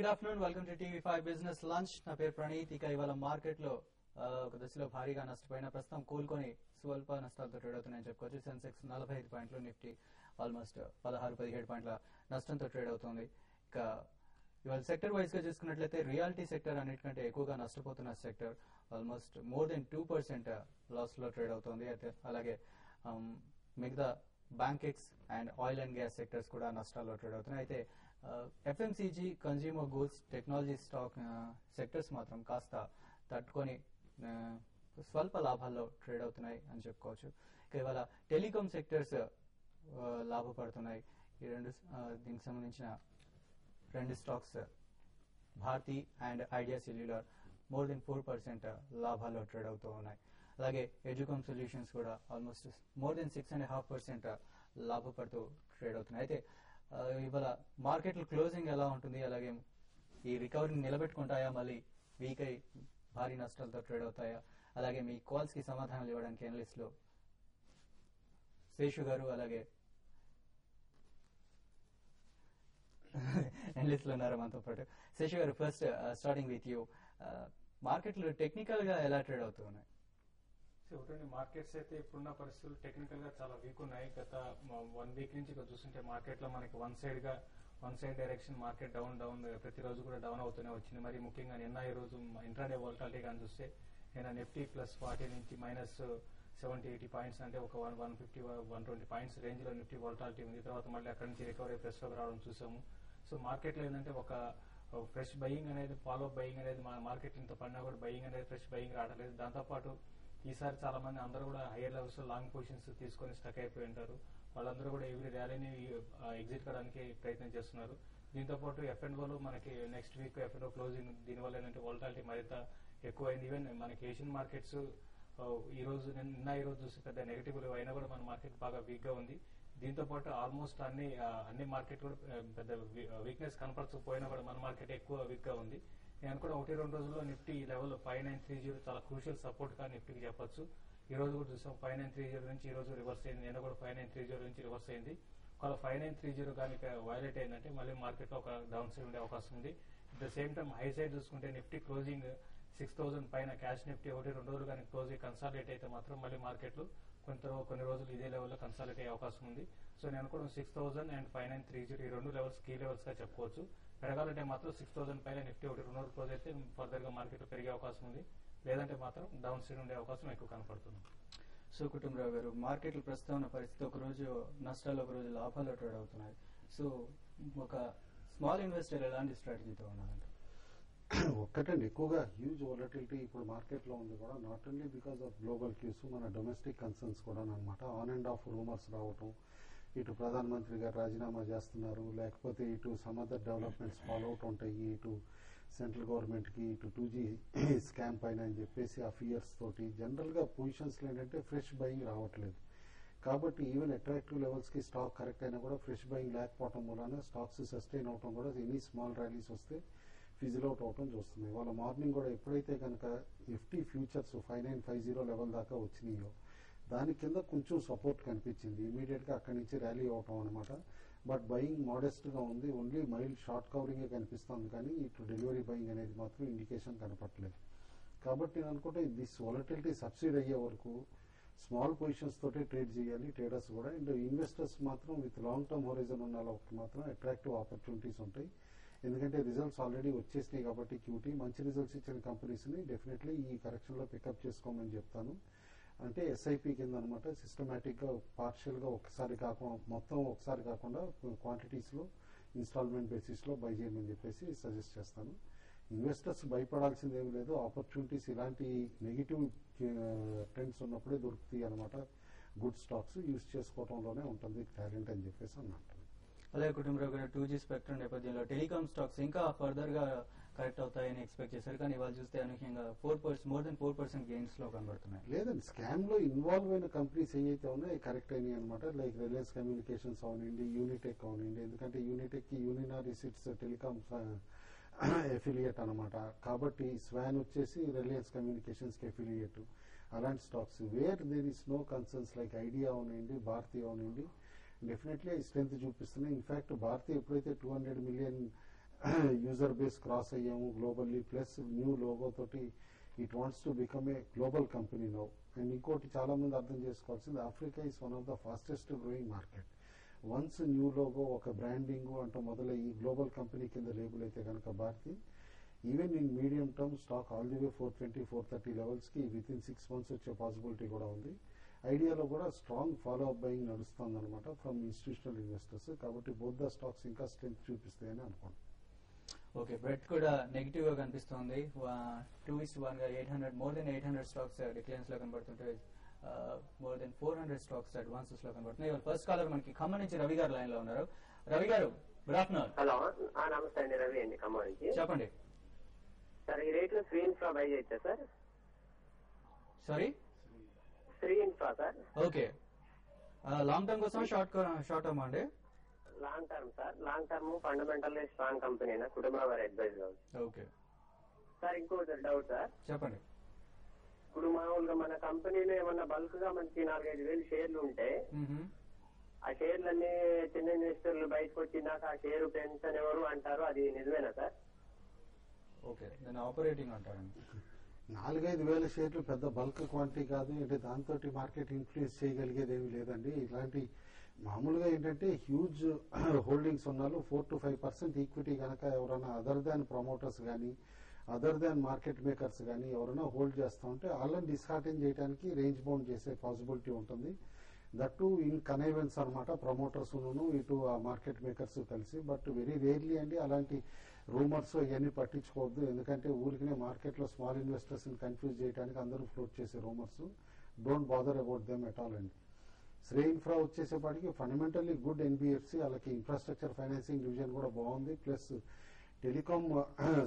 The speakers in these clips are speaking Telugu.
Good afternoon welcome to TV five business lunch నా పేరు ప్రణీత్. ఇక ఇవాళ మార్కెట్లో ఒక దశలో భారీగా నష్టపోయిన ప్రస్తుతం కోలుకొని స్వల్ప నష్టాలతో ట్రేడ్ అవుతున్నాయని చెప్పుకోవచ్చు. సెన్సెక్స్ నలభై ఐదు పాయింట్లు నిఫ్టీ ఆల్మోస్ట్ పదహారు పదిహేడు పాయింట్ల నష్టంతో ట్రేడ్ అవుతుంది ఇక ఇవాళ సెక్టర్ వైజ్గా చూసుకున్నట్లయితే రియాలిటీ సెక్టర్ అన్నిటికంటే ఎక్కువగా నష్టపోతున్న sector almost more than two percent లాస్లో trade అవుతుంది అయితే అలాగే మిగతా Bankex and oil and gas sectors కూడా నష్టాల్లో ట్రేడ్ అవుతున్నాయి అయితే FMCG consumer goods technology stock sectors మాత్రం కాస్త తట్టుకొని ఆ, స్వల్ప లాభాల్లో ట్రేడ్ అవుతున్నాయి అని చెప్పుకోవచ్చు. ఇక ఇవాళ టెలికాం సెక్టర్స్ లాభపడుతున్నాయి. ఈ రెండు ఆ, దీనికి సంబంధించిన రెండు stocks Bharti and Idea Cellular more than four percent లాభాల్లో ట్రేడ్ అవుతూ ఉన్నాయి. అలాగే ఎడ్యుకామ్ సొల్యూషన్స్ కూడా almost more than six and half percent లాభపడుతూ trade అవుతున్నాయి. అయితే ఆ, ఇవాళ మార్కెట్ క్లోజింగ్ ఎలా ఉంటుంది అలాగే ఈ రికవరీని నిలబెట్టుకుంటాయా మళ్ళీ వీక్ అయి భారీ నష్టాలతో ట్రేడ్ అవుతాయా? అలాగే మీ కాల్స్కి సమాధానాలు ఇవ్వడానికి అనలిస్టులు శేషు గారు అలాగే అనలిస్ట్లో ఉన్నారు మనతో పాటు? శేషు గారు ఫస్ట్ స్టార్టింగ్ విత్ యూ మార్కెట్లు టెక్నికల్గా ఎలా ట్రేడ్ అవుతున్నాయి ఉన్నాయి మార్కెట్స్ అయితే ఇప్పుడున్న పరిస్థితులు టెక్నికల్గా చాలా వీక్ ఉన్నాయి. గత వన్ వీక్ నుంచి ఇక్కడ చూస్తుంటే మార్కెట్లో మనకి వన్ సైడ్గా one side direction market down down ప్రతిరోజు కూడా డౌన్ అవుతూనే వచ్చింది. మరి ముఖ్యంగా నిన్న ఈ రోజు ఇంట్రాడే వోల్టాలిటీ కానీ చూస్తే నిన్న నిఫ్టీ ప్లస్ ఫార్టీ నుంచి మైనస్ సెవెంటీ ఎయిటీ పాయింట్స్ అంటే ఒక one one fifty one twenty points రేంజ్లో నిఫ్టీ వోల్టాలిటీ ఉంది. తర్వాత మళ్ళీ అక్కడి నుంచి రికవరీ ప్రెస్లోకి రావడం చూసాము. సో మార్కెట్లో ఏంటంటే ఒక ఫ్రెష్ బయింగ్ అనేది ఫాలో బయింగ్ అనేది మా మార్కెట్ ఇంత పడినా కూడా బయింగ్ అనేది ఫ్రెష్ బయింగ్ రావట్లేదు దాంతోపాటు ఈసారి చాలా మంది అందరూ కూడా హైయర్ లెవెల్స్లో లాంగ్ పొజిషన్స్ తీసుకొని స్టక్ అయిపోయి ఉంటారు. వాళ్ళందరూ కూడా ఎవ్రీ ర్యాలీని ఎగ్జిట్ కావడానికి ప్రయత్నం చేస్తున్నారు. దీంతో పాటు ఎఫ్ అండ్ ఓలో మనకి next week F and O closing దీనివల్ల ఏంటంటే వోల్టాలిటీ మరింత ఎక్కువైంది. ఈవెన్ మనకి ఏషియన్ మార్కెట్స్ ఈ రోజు నిన్న ఈ రోజు చూసి పెద్ద నెగిటివ్ అయినా కూడా మన మార్కెట్ బాగా వీక్గా ఉంది. దీంతో పాటు ఆల్మోస్ట్ అన్ని అన్ని మార్కెట్ కూడా పెద్ద వీక్నెస్ కనపరచకపోయినా కూడా మన మార్కెట్ ఎక్కువ వీక్గా ఉంది. నేను కూడా ఒకటి రెండు రోజుల్లో నిఫ్టీ ఈ level five nine three zero చాలా క్రూషియల్ సపోర్ట్గా నిఫ్టీకి చెప్పొచ్చు. ఈ రోజు కూడా చూసాం ఫైవ్ నైన్ త్రీ జీరో నుంచి ఈ రోజు రివర్స్ అయింది. నేను కూడా ఫైవ్ నైన్ త్రీ జీరో నుంచి రివర్స్ అయింది. ఒకవేళ ఫైవ్ నైన్ త్రీ జీరో కానీ వైలేట్ అయిందంటే మళ్ళీ మార్కెట్లో ఒక డౌన్ సైడ్ ఉండే అవకాశం ఉంది. At the same time high side చూసుకుంటే నిఫ్టీ క్లోజింగ్ సిక్స్ థౌసండ్ పైన క్యాష్ నిఫ్టీ ఒకటి రెండు రోజులు కానీ క్లోజ్ కన్సాలిడేట్ అయితే మాత్రం మళ్ళీ మార్కెట్లో కొంత కొన్ని రోజులు ఇదే లెవెల్లో కన్సాలిడేట్ అయ్యే అవకాశం ఉంది. సో నేను కూడా six thousand and five nine three zero ఈ రెండు లెవెల్స్ కీ లెవెల్స్గా చెప్పుకోవచ్చు. పెరగాలంటే మాత్రం సిక్స్ థౌసండ్ పైన నిఫ్టీ ఒకటి రెండు రోజులు క్లోజ్ అయితే ఫర్దర్గా మార్కెట్ పెరిగే అవకాశం ఉంది. లేదంటే మాత్రం డౌన్ సైడ్ ఉండే అవకాశం ఎక్కువ కనపడుతుంది. సో కుటుంబరావు గారు మార్కెట్లు ప్రస్తుతం ఉన్న పరిస్థితి ఒక రోజు నష్టాలు ఒక రోజు లాభాల్లో ట్రేడ్ అవుతున్నాయి సో ఒక స్మాల్ ఇన్వెస్టర్ ఎలాంటి స్ట్రాటజీతో ఉన్నారంట? ఒక్కటండి ఎక్కువగా హ్యూజ్ వాలటిలిటీ ఇప్పుడు మార్కెట్లో ఉంది కూడా. Not only because of global cues మన డొమెస్టిక్ కన్సర్న్స్ కూడా అనమాట ఆన్ అండ్ ఆఫ్ రూమర్స్ రావటం ఇటు ప్రధానమంత్రి గారు రాజీనామా చేస్తున్నారు. లేకపోతే ఇటు some other developments follow out ఉంటాయి. ఇటు సెంట్రల్ గవర్నమెంట్కి ఇటు టూ జీ స్కామ్ పైన అని చెప్పేసి ఆ ఫియర్స్ తోటి జనరల్గా పొజిషన్స్ ఏంటంటే ఫ్రెష్ బయింగ్ రావట్లేదు. కాబట్టి ఈవెన్ అట్రాక్టివ్ లెవెల్స్కి స్టాక్ కరెక్ట్ అయినా కూడా ఫ్రెష్ బయింగ్ లేకపోవడం వలన స్టాక్స్ సస్టైన్ అవటం కూడా ఎనీ స్మాల్ ర్యాలీస్ వస్తే ఫిజిల్ అవుట్ అవటం చూస్తున్నాయి వాళ్ళ మార్నింగ్ కూడా ఎప్పుడైతే కనుక Nifty futures five nine five zero level దాకా వచ్చినాయో దాని కింద కొంచెం సపోర్ట్ కనిపించింది. ఇమీడియట్గా అక్కడి నుంచి ర్యాలీ అవటం అనమాట బట్ బయింగ్ మోడెస్ట్గా ఉంది. ఓన్లీ మైల్డ్ షార్ట్ కవరింగ్ కనిపిస్తుంది కానీ ఇటు డెలివరీ బయింగ్ అనేది మాత్రం ఇండికేషన్ కనపట్లేదు కాబట్టి నేను అనుకుంటే దిస్ వాలటిలిటీ సబ్సిడీ అయ్యే వరకు స్మాల్ పొజిషన్స్ తోటే ట్రేడ్ చేయాలి. ట్రేడర్స్ కూడా. అండ్ ఇన్వెస్టర్స్ మాత్రం విత్ లాంగ్ టర్మ్ హోరిజన్ ఉన్న వాళ్ళకి మాత్రం అట్రాక్టివ్ ఆపర్చునిటీస్ ఉంటాయి. ఎందుకంటే రిజల్ట్స్ ఆల్రెడీ వచ్చేసినాయి కాబట్టి క్యూటీ మంచి రిజల్ట్స్ ఇచ్చిన కంపెనీస్ని డెఫినెట్లీ ఈ కరెక్షన్లో పికప్ చేసుకోమని చెప్తాను. అంటే ఎస్ఐపి కింద అనమాట సిస్టమేటిక్గా పార్షియల్గా ఒకసారి కాకుండా మొత్తం ఒకసారి కాకుండా క్వాంటిటీస్లో ఇన్స్టాల్మెంట్ బేసిస్లో బై చేయమని చెప్పేసి సజెస్ట్ చేస్తాను. ఇన్వెస్టర్స్ భయపడాల్సింది ఏం లేదు. ఆపర్చునిటీస్ ఇలాంటి నెగిటివ్ ట్రెండ్స్ uh, ఉన్నప్పుడే దొరుకుతాయి అనమాట గుడ్ స్టాక్స్ యూజ్ చేసుకోవడంలోనే ఉంటుంది టాలెంట్ అని చెప్పేసి అన్నట్టు అలాగే కుటుంబరావు గారు టూ జీ స్పెక్ట్రమ్ నేపథ్యంలో టెలికాం స్టాక్స్ ఇంకా ఫర్దర్గా కరెక్ట్ అవుతాయని ఎక్స్పెక్ట్ చేశారు. కానీ ఇవాళ చూస్తే అనూహ్యంగా four percent more than four percent గెయిన్స్లో కనబడుతున్నాయి. లేదండి స్కామ్లో ఇన్వాల్వ్ అయిన కంపెనీస్ ఏవైతే ఉన్నాయో కరెక్ట్ అయినాయి అనమాట లైక్ రిలయన్స్ కమ్యూనికేషన్స్ అవనండి యూనిటెక్ అవనండి ఎందుకంటే యూనిటెక్కి యూనినార్ రిసిట్స్ టెలికామ్ ఎఫిలియేట్ అనమాట కాబట్టి స్వాన్ వచ్చేసి రిలయన్స్ కమ్యూనికేషన్స్కి ఎఫిలియేట్ అలాంటి stocks where there is no concerns like Idea అవునండి భారతీయ అవునండి డెఫినెట్లీ స్ట్రెంత్ చూపిస్తున్నాయి. ఇన్ఫాక్ట్ భారతీయ ఎప్పుడైతే two hundred million user base cross అయ్యాము గ్లోబల్లీ ప్లస్ న్యూ లోగో తోటి it wants to become a global company now and ఇంకోటి చాలా మంది అర్థం చేసుకోవాల్సింది Africa is one of the fastest growing market once new logo ఒక బ్రాండింగ్ అంటూ మొదలయ్యి గ్లోబల్ కంపెనీ కింద లేబుల్ అయితే కనుక Bharti even in medium term stock all the way four twenty four thirty లెవెల్స్కి with in six months వచ్చే పాసిబిలిటీ కూడా ఉంది. ఐడియాలో కూడా స్ట్రాంగ్ ఫాలో అప్ బయింగ్ నడుస్తుంది అనమాట ఫ్రమ్ ఇన్స్టిట్యూషనల్ ఇన్వెస్టర్స్ కాబట్టి బోత్ ద స్టాక్స్ ఇంకా స్ట్రెంత్ చూపిస్తాయని అనుకోండి ఓకే బ్రెడ్ కూడా నెగిటివ్గా కనిపిస్తుంది. టూ ఇస్ వన్గా eight hundred more than eight hundred stocks డిక్లైన్స్లో కనబడుతుంటే more than four hundred stocks అడ్వాన్సెస్లో కనబడుతున్నాయి ఫస్ట్ కాలర్ మనకి ఖమ్మం నుంచి రవి గారు లైన్లో ఉన్నారు. రవి గారు గుడ్ ఆఫ్టర్నూన్. హలో ఆ, నమస్తే అండి రవి అండి ఖమ్మం నుంచి. చెప్పండి. సార్ ఈ రేట్లో శ్రీ ఇన్ఫ్రా బై చేయొచ్చా sir? Sorry? Srei Infra sir. Okay. Long term కోసం షార్ట్ షార్ట్ టర్మ్ అండి? Long term sir long term fundamental strong కంపెనీనా కుటుంబ వారి అడ్వైజ్ కావచ్చు ఓకే సార్ ఇంకోటి డౌట్ సార్ చెప్పండి. ఇప్పుడు మామూలుగా మన కంపెనీలో ఏమన్నా బల్క్గా మనకి నాలుగైదు వేలు షేర్లు ఉంటే మ్మ్. ఆ షేర్లన్నీ చిన్న ఇన్వెస్టర్లు బయటకు వచ్చినాక ఆ షేర్ పెన్షన్ ఎవరు అంటారు అది నిజమేనా సార్ ఓకే దాన్ని ఆపరేటింగ్ అంటారండి. నాలుగైదు వేల షేర్లు పెద్ద బల్క్ క్వాంటిటీ కాదు. అంటే దాంతో మార్కెట్ ఇన్ఫ్లుయెన్స్ చేయగలిగేది ఏమి లేదండి. ఇలాంటి మామూలుగా ఏంటంటే huge holdings ఉన్నాళ్ళు four to five percent equity కనుక ఎవరైనా అదర్ దాన్ ప్రమోటర్స్ కానీ అదర్ దాన్ మార్కెట్ మేకర్స్ కానీ ఎవరైనా హోల్డ్ చేస్తూ ఉంటే వాళ్ళని డిస్హార్టెన్ చేయడానికి రేంజ్ బౌండ్ చేసే పాసిబిలిటీ ఉంటుంది. దట్టు ఇన్ కనైవెన్స్ అనమాట ప్రమోటర్స్ ఇటు ఆ మార్కెట్ మేకర్స్ కలిసి. బట్ వెరీ రేర్లీ అండి అలాంటి రూమర్స్ ఇవన్నీ పట్టించుకోవద్దు. ఎందుకంటే ఊరికినే మార్కెట్లో స్మాల్ ఇన్వెస్టర్స్ కన్ఫ్యూజ్ చేయడానికి అందరూ ఫ్లోట్ చేసే rumours. Don't bother about them at all అండి. శ్రే ఇన్ఫ్రా వచ్చేసేపాటికి ఫండమెంటల్లీ గుడ్ ఎన్బిఎఫ్సి వాళ్ళకి ఇన్ఫ్రాస్ట్రక్చర్ ఫైనాన్సింగ్ డివిజన్ కూడా బాగుంది. ప్లస్ టెలికామ్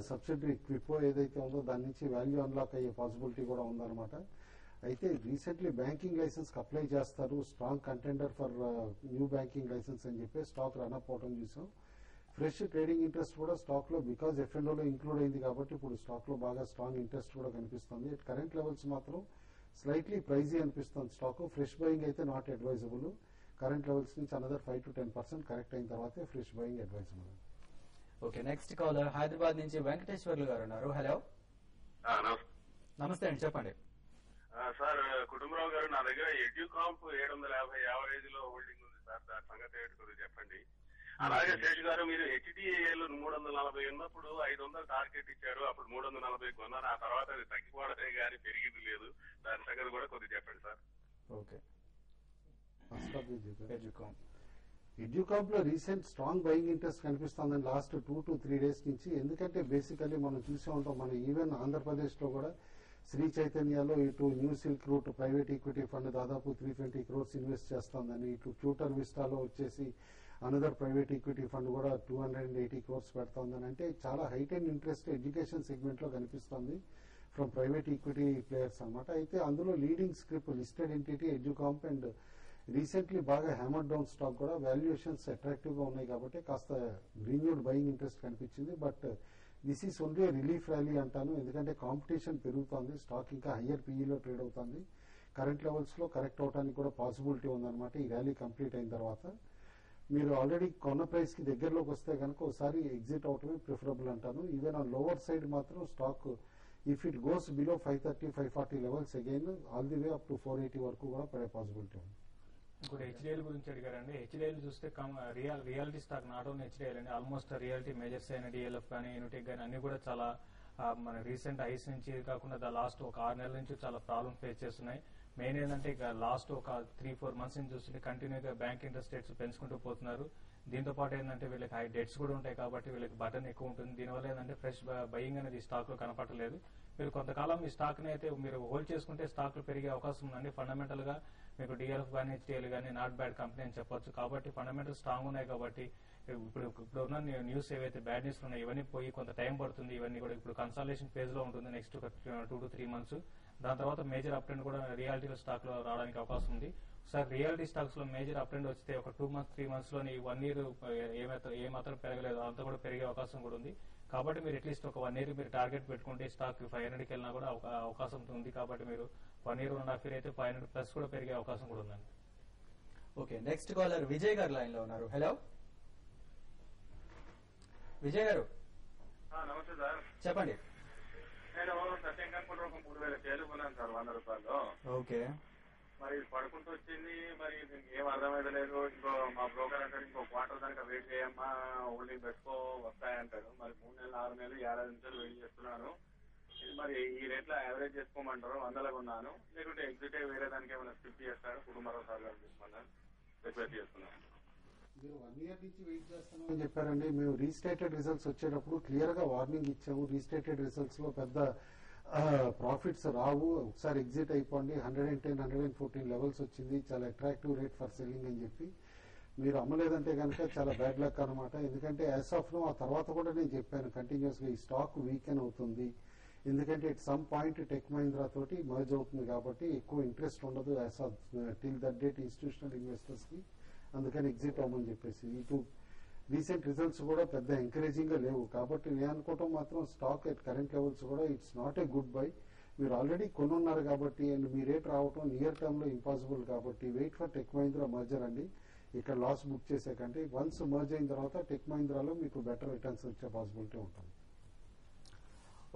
సబ్సిడరీ క్విపో ఏదైతే ఉందో దాని నుంచి వాల్యూ అన్లాక్ అయ్యే పాసిబిలిటీ కూడా ఉందన్నమాట. అయితే రీసెంట్లీ బ్యాంకింగ్ లైసెన్స్ అప్లై చేస్తారు. Strong contender for new banking licence అని చెప్పి స్టాక్ రన్అప్ అవడం చూసాం. ఫ్రెష్ ట్రేడింగ్ ఇంట్రెస్ట్ కూడా స్టాక్లో బికాజ్ ఎఫ్ఎన్ఓ లో ఇంక్లూడ్ అయింది కాబట్టి ఇప్పుడు స్టాక్లో బాగా స్ట్రాంగ్ ఇంట్రెస్ట్ కూడా కనిపిస్తుంది. ఎట్ కరెంట్ లెవెల్స్ మాత్రం స్లైట్లీ ప్రైజీ అనిపిస్తుంది స్టాక్ ఫ్రెష్ బయింగ్ అయితే నాట్ అడ్వైజబుల్ కరెంట్ లెవెల్స్ నుంచి another five to ten percent correct అయిన తర్వాతే fresh buying advisable okay next caller Hyderabad నుంచి వెంకటేశ్వర్లు గారు ఉన్నారు. హలో నమస్తే అండి చెప్పండి. ఆ, సార్ కుటుంబరావు గారు నా దగ్గర ఎడ్యుకాంప్ ఏడు వందల యాభై యావరేజ్లో హోల్డింగ్ ఉంది సార్. దాని సంగతి చెప్పండి. అలాగే శేష్ గారు మీరు హెచ్డిఏలు మూడు వందల నలభై ఉన్నప్పుడు ఐదు వందలు టార్గెట్ ఇచ్చారు. అప్పుడు మూడు వందల నలభై కొన్నారు. ఆ తర్వాత అది తగ్గిపోవడమే కానీ పెరిగింది లేదు. దాని సంగతి కూడా కొద్దిగా చెప్పండి sir. Okay. First of the Educomp ఎడ్యుకాప్లో recent strong buying interest కనిపిస్తుందని last two to three days నుంచి. ఎందుకంటే బేసికలీ మనం చూసే ఉంటాం మన ఈవెన్ ఆంధ్రప్రదేశ్లో కూడా శ్రీ చైతన్యలో ఇటు new silk route private equity fund దాదాపు త్రీ ట్వంటీ క్రోర్స్ ఇన్వెస్ట్ చేస్తుందని ఇటు ట్యూటర్ విస్టాలో వచ్చేసి అనదర్ ప్రైవేట్ ఈక్విటీ ఫండ్ కూడా two hundred and eighty crores పెడుతోందని. అంటే చాలా హైట్ అండ్ ఇంట్రెస్ట్ ఎడ్యుకేషన్ సెగ్మెంట్లో కనిపిస్తుంది ఫ్రమ్ ప్రైవేట్ ఈక్విటీ ప్లేయర్స్ అనమాట అయితే అందులో leading scrip listed entity Educomp and recently బాగా హ్యామర్ డౌన్ స్టాక్ కూడా వాల్యుయేషన్స్ అట్రాక్టివ్గా ఉన్నాయి కాబట్టి కాస్త రీన్యూడ్ బయింగ్ ఇంట్రెస్ట్ కనిపించింది. But this is only relief rally అంటాను. ఎందుకంటే కాంపిటీషన్ పెరుగుతోంది. స్టాక్ ఇంకా హయ్యర్ పీఈలో ట్రేడ్ అవుతుంది. కరెంట్ లెవెల్స్లో కరెక్ట్ అవడానికి కూడా పాసిబిలిటీ ఉందన్నమాట ఈ ర్యాలీ కంప్లీట్ అయిన తర్వాత. మీరు ఆల్రెడీ కొన్న ప్రైస్కి దగ్గరలోకి వస్తే కనుక ఒకసారి ఎగ్జిట్ అవటమే ప్రిఫరబుల్ అంటాను. ఈవెన్ ఆ లోవర్ సైడ్ మాత్రం stock if it goes below five thirty five forty levels again all the way up to four eighty వరకు కూడా పడే పాసిబిలిటీ ఉంది. ఇంకోటి హెచ్డిఎల్ గురించి అడిగారండి. హెచ్డిఎల్ చూస్తే real reality stock not only HDL అండి ఆల్మోస్ట్ రియాలిటీ మేజర్స్ అయిన డిఎల్ఎఫ్ కానీ యూనిటెక్ కానీ అన్ని కూడా చాలా మన రీసెంట్ ఐస్ నుంచి కాకుండా లాస్ట్ ఒక ఆరు నెలల నుంచి చాలా ప్రాబ్లమ్ ఫేస్ చేస్తున్నాయి. మెయిన్ ఏంటంటే ఇక లాస్ట్ ఒక త్రీ ఫోర్ మంత్స్ నుంచి చూస్తుంటే కంటిన్యూగా బ్యాంక్ ఇంట్రెస్ట్ రేట్స్ పెంచుకుంటూ పోతున్నారు. దీంతో పాటు ఏంటంటే వీళ్ళకి హై డెట్స్ కూడా ఉంటాయి కాబట్టి వీళ్ళకి బటన్ ఎక్కువ ఉంటుంది. దీనివల్ల ఏంటంటే ఫ్రెష్ బయింగ్ అనేది స్టాక్లో కనపడలేదు. మీరు కొంతకాలం ఈ స్టాక్ని అయితే మీరు హోల్డ్ చేసుకుంటే స్టాక్ పెరిగే అవకాశం ఉందండి. ఫండమెంటల్గా మీకు డిఎల్ఎఫ్ కానీ హెచ్డిఎల్ కానీ నాట్ బ్యాడ్ కంపెనీ అని చెప్పొచ్చు. కాబట్టి ఫండమెంటల్ స్ట్రాంగ్ ఉన్నాయి కాబట్టి ఇప్పుడు ఇప్పుడు ఉన్న న్యూస్ ఏవైతే బ్యాడ్ న్యూస్ ఉన్నాయి ఇవన్నీ పోయి కొంత టైం పడుతుంది. ఇవన్నీ కూడా ఇప్పుడు కన్సల్టేషన్ ఫేజ్లో ఉంటుంది. Next two to three months దాని తర్వాత మేజర్ అప్ ట్రెండ్ కూడా రియాలిటీ స్టాక్లో రావడానికి అవకాశం ఉంది. సార్ రియాలిటీ స్టాక్స్లో మేజర్ అప్ ట్రెండ్ వస్తే ఒక టూ మంత్స్ త్రీ మంత్స్లోని వన్ ఇయర్ ఏమాత్రం ఏ మాత్రం పెరగలేదు. అంతా కూడా పెరిగే అవకాశం కూడా ఉంది. కాబట్టి మీరు అట్లీస్ట్ ఒక వన్ ఇయర్ మీరు టార్గెట్ పెట్టుకుంటే స్టాక్ ఫైవ్ హండ్రెడ్కి వెళ్ళినా కూడా అవకా- అవకాశం ఉంది. కాబట్టి మీరు one year one half year అయితే ఫైవ్ హండ్రెడ్ ప్లస్ కూడా పెరిగే అవకాశం కూడా ఉందండి. ఓకే నెక్స్ట్ కాలర్ విజయ్ గారు లైన్లో ఉన్నారు. హలో విజయ్ గారు? నమస్తే సార్. చెప్పండి. నేను ఒక మూడు వేల షేర్లు కొన్నాను సార్ వంద రూపాయలు ఓకే. మరి ఇది పడుకుంటూ వచ్చింది మరి ఏం అర్థమైతలేదు. ఇంకో మా బ్రోకర్ అంటాడు ఇంకో క్వార్టర్ దాకా వెయిట్ చేయమ్మా హోల్డింగ్ పెట్టుకో వస్తాయంటాడు మరి మూడు నెలలు ఆరు నెలలు ఏడాది నుంచి వెయిట్ చేస్తున్నాను. ఇది మరి ఈ రేట్లో యావరేజ్ చేసుకోమంటారు వందల కొన్నాను. లేకుంటే ఎగ్జిట్ వేరే దానికి ఏమైనా స్కిప్ చేస్తాడు కుటుంబరావు సార్ గారు తీసుకున్నాను రిక్వెస్ట్ చేస్తున్నాను. మీరు వన్ ఇయర్ నుంచి వెయిట్ చేస్తున్నామని చెప్పారండి. మేము రీస్టేటెడ్ రిజల్ట్స్ వచ్చేటప్పుడు క్లియర్గా వార్నింగ్ ఇచ్చాము. రీస్టేటెడ్ రిజల్ట్స్లో పెద్ద ప్రాఫిట్స్ రావు. ఒకసారి ఎగ్జిట్ అయిపోండి. Hundred and ten hundred and fourteen levels వచ్చింది. చాలా అట్రాక్టివ్ రేట్ ఫర్ సెల్లింగ్ అని చెప్పి. మీరు అమ్మలేదంటే కనుక చాలా బ్యాడ్ లక్ అనమాట ఎందుకంటే యాజ్ ఆఫ్ నో ఆ తర్వాత కూడా నేను చెప్పాను కంటిన్యూస్గా ఈ స్టాక్ వీకెన్ అవుతుంది. ఎందుకంటే it some point Tech Mahindra తోటి మర్జ్ అవుతుంది కాబట్టి ఎక్కువ ఇంట్రెస్ట్ ఉండదు as of till that date institutional ఇన్వెస్టర్స్కి. అందుకని ఎగ్జిట్ అవ్వమని చెప్పేసి. ఇటు రీసెంట్ రిజల్ట్స్ కూడా పెద్ద ఎంకరేజింగ్గా లేవు. కాబట్టి నేను అనుకోవటం మాత్రం స్టాక్ ఎట్ కరెంట్ లెవెల్స్ కూడా it's not a good buy మీరు ఆల్రెడీ కొనున్నారు కాబట్టి అండ్ మీ రేట్ రావటం నియర్ టర్మ్లో ఇంపాసిబుల్ కాబట్టి wait for Tech Mahindra merger అండి. ఇక్కడ లాస్ బుక్ చేసే కంటే వన్స్ మర్జ్ అయిన తర్వాత టెక్ మహీంద్రాలో మీకు బెటర్ రిటర్న్స్ వచ్చే పాసిబిలిటీ ఉంటుంది.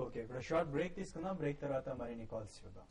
ఓకే ఇప్పుడు షార్ట్ బ్రేక్ తీసుకుందాం. బ్రేక్ తర్వాత మరిన్ని కాల్స్ చూద్దాం.